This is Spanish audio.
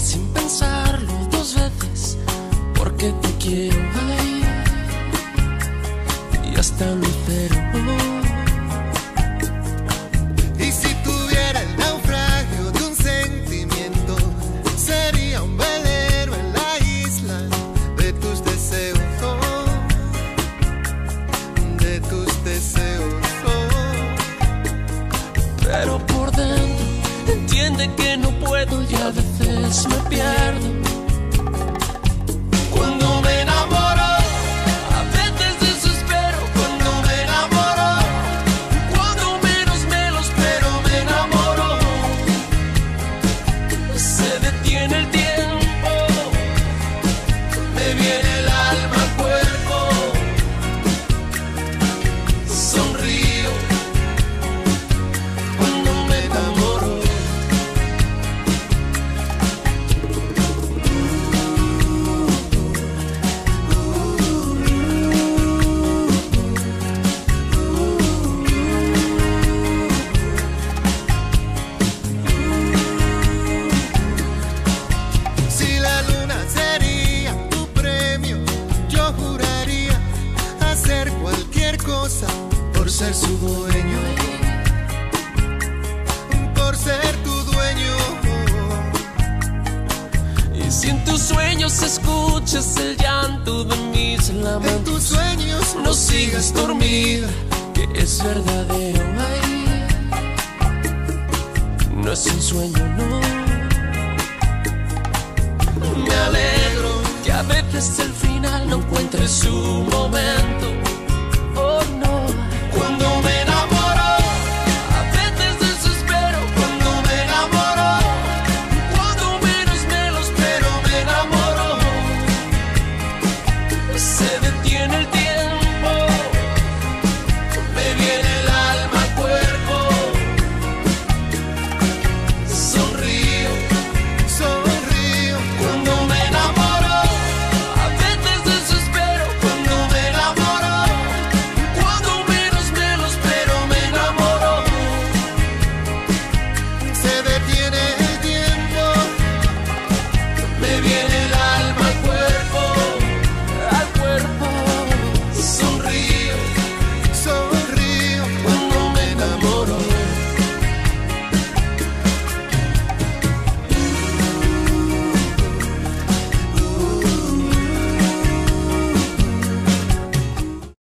sin pensarlo dos veces, porque te quiero, ay, y hasta espero. Y si tuviera el naufragio de un sentimiento, sería un velero en la isla de tus deseos, de tus deseos. Entiende que no puedo y a veces me pierdo. Por ser su dueño. Por ser tu dueño. Y si en tus sueños escuchas el llanto de mis En tus lamentos, sueños no sigas dormida, que es verdadero. Ay, no es un sueño, no. Me alegro que a veces el final no encuentre su momento. se detiene el tiempo.